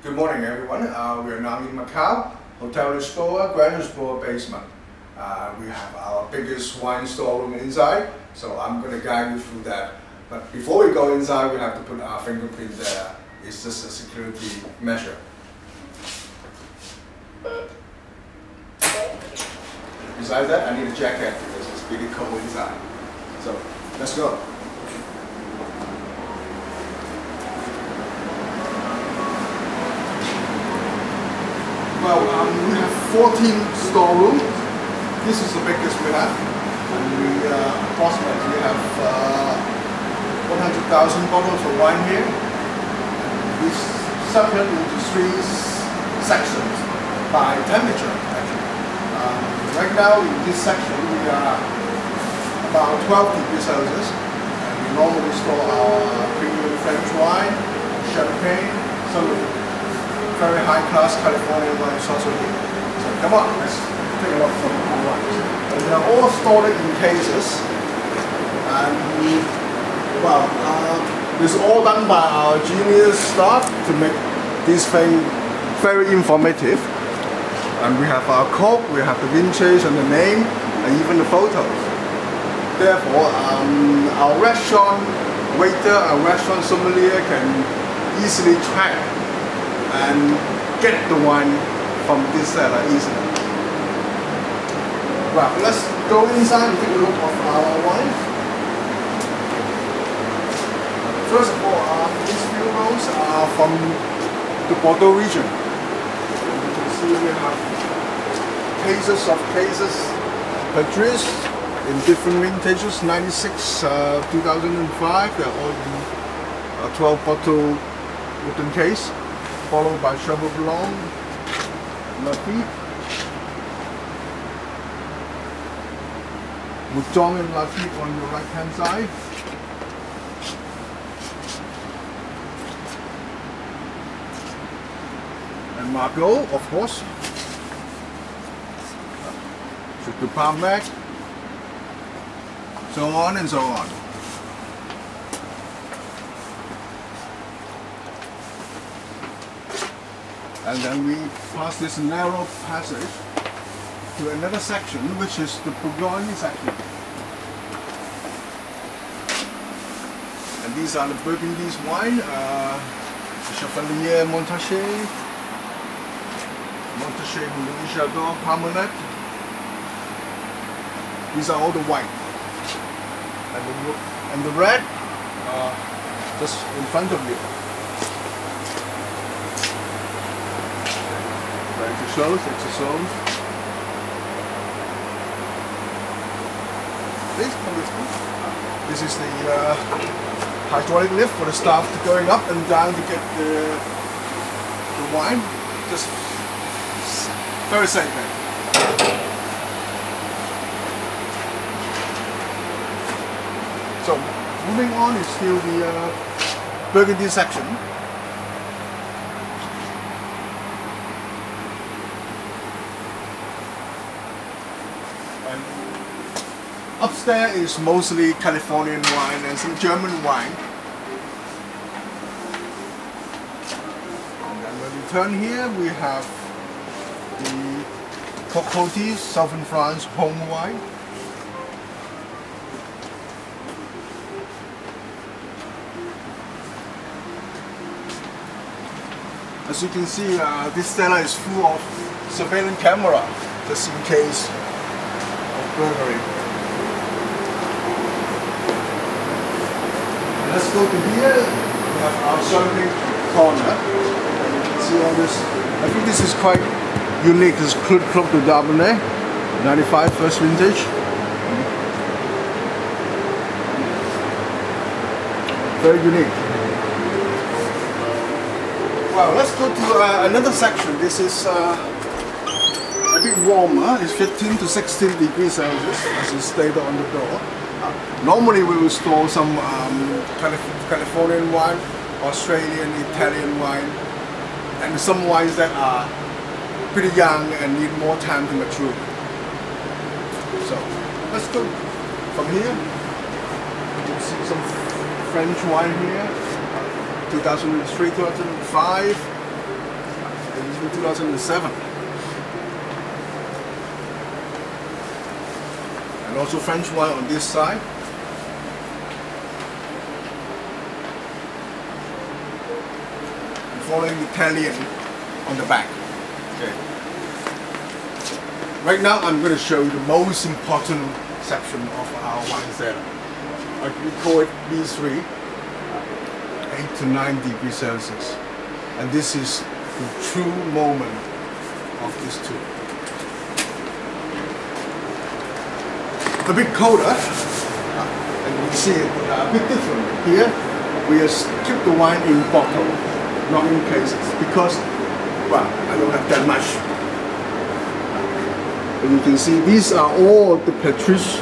Good morning, everyone. Uh, we are now in Macau, Hotel Restore, Grand Restore basement. Uh, we have our biggest wine storeroom inside, so I'm going to guide you through that. But before we go inside, we have to put our fingerprint there. It's just a security measure. Besides that, I need a jacket because it's pretty cold inside. So let's go. Well, um, we have 14 storerooms. This is the biggest we have. And we uh, approximately have uh, 100,000 bottles of wine here. We separate into three sections by temperature, actually. Um, right now, in this section, we are about 12 degrees Celsius. And we normally store our premium French wine, champagne, some of very high class California wines also here. So come on, let's take a look from our wines. And they are all stored in cases. And well, uh, all done by our genius staff to make this thing very informative. And we have our cork, we have the vintage and the name, and even the photos. Therefore, um, our restaurant waiter and restaurant sommelier can easily track and get the wine from this cellar easily. Well, let's go inside and take a look of our wine. First of all, um, these few rows are from the Bordeaux region. You can see we have cases of cases, Petrus in different vintages, 96, uh, 2005, they're all in a 12 bottle wooden case followed by Cheval Blanc, Lafite, Mouton and Lafite on your right hand side. And Margaux, of course. Chateau Palmer, so on and so on. And then we pass this narrow passage to another section which is the Bourgogne section. And these are the Burgundy's wine, uh, Chevalier Montrachet, Montrachet Louis Jadot, Parmanet. These are all the white. And the, and the red, uh, just in front of you. Ready to show, it's a zone. Please come this. This is the uh, hydraulic lift for the staff going up and down to get the, the wine. Just very safe. So moving on is still the uh, Burgundy section. And upstairs is mostly Californian wine and some German wine. And then when we turn here, we have the Cocotis, Southern France home wine. As you can see, uh, this cellar is full of surveillance camera, just in case of burglary. Let's go to here. We have our champagne corner. And you can see all this. I think this is quite unique. This is Clos d'Ambonnay, 95 first vintage. Very unique. Well, let's go to uh, another section. This is uh, a bit warmer. It's 15 to 16 degrees Celsius, as is stated on the door. Normally, we will store some um, Calif Californian wine, Australian, Italian wine, and some wines that are pretty young and need more time to mature. So, let's go from here. You can see some French wine here. 2003, 2005. in 2007. And also French wine on this side. And following Italian on the back. Okay. Right now I'm going to show you the most important section of our wine cellar. We call it B3, 8 to 9 degrees Celsius. And this is the true moment of this tour. A bit colder, and you see it uh, a bit different. Here, we just keep the wine in bottle, not in cases, because, well, I don't have that much. And you can see these are all the Petrus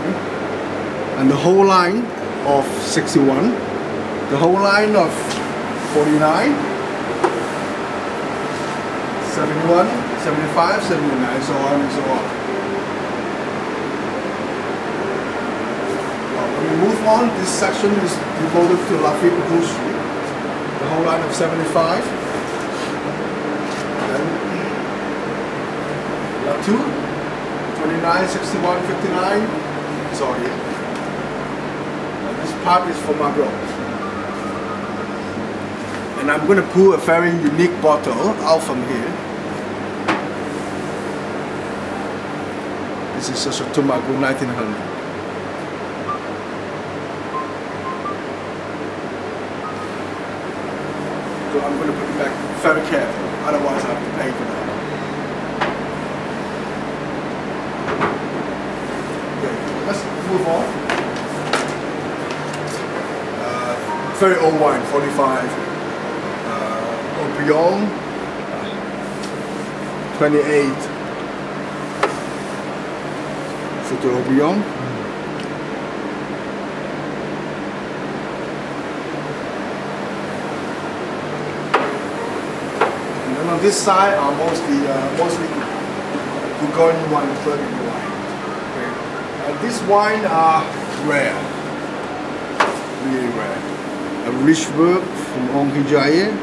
hmm? and the whole line of 61, the whole line of 49, 71, 75, 79, so on and so on. Well, when we move on, this section is devoted to Lafite Boucherie, the whole line of 75. Then La Tour, 29, 61, 59, sorry This part is for Margaux. And I'm going to pull a very unique bottle out from here. This is a Chateau Margaux 1900. So I'm going to put it back very carefully, otherwise I have to pay for that. Okay, let's move on. very old wine, 45. Uh, Haut-Brion, 28. Chateau Haut-Brion. And then on this side are mostly uh, mostly Bourgogne wine, Burgundy wine. Okay. Uh, this wine are rare, really rare a rich work from Henri Jayer,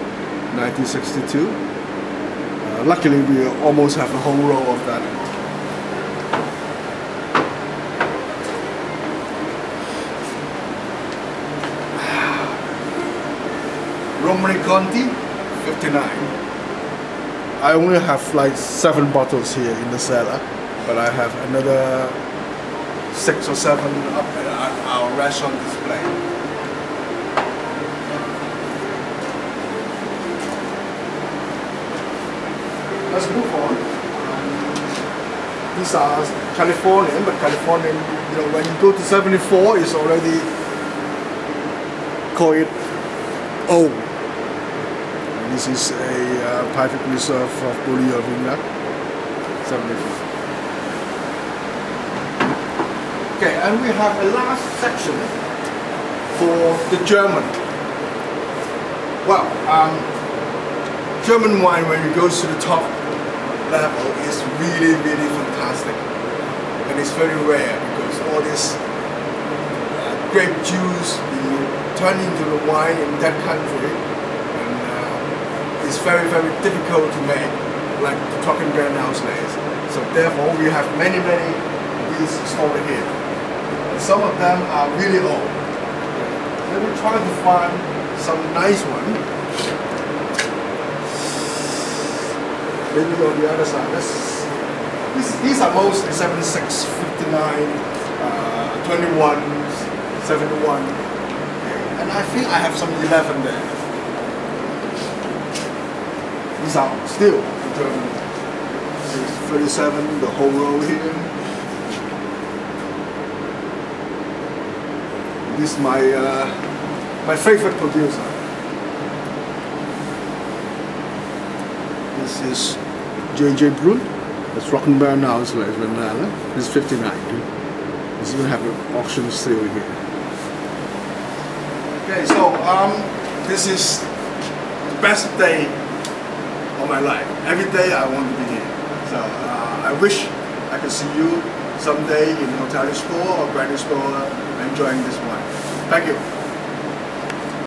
1962. Uh, luckily, we almost have a whole row of that. Romanée Conti, 59. I only have like seven bottles here in the cellar, but I have another six or seven up at our restaurant display. let's move on. These are Californian, but Californian, you know, when you go to 74, it's already call it O. Oh, and this is a uh, private reserve of Beaulieu Vineyard, 74. Okay, and we have a last section for the German. Well, um, German wine, when it goes to the top level is really, really fantastic. And it's very rare because all this uh, grape juice being turned into the wine in that country it's very, very difficult to make, like the talking Trockenbrand nowadays. So therefore we have many, many of these stored here. Some of them are really old. Let me try to find some nice one maybe on the other side. This, this, these are mostly 76, 59, uh, 21, 71. And I think I have some 11 there. These are still German. 37, the whole row here. This is my, uh, my favorite producer. This is JJ Prüm. That's Rockenberg now as well as Vanilla. This is 59. This even have an auction sale here. Okay, so um, this is the best day my life. Every day I want to be here. So uh, I wish I could see you someday in Hotel School or Granny School enjoying this one. Thank you.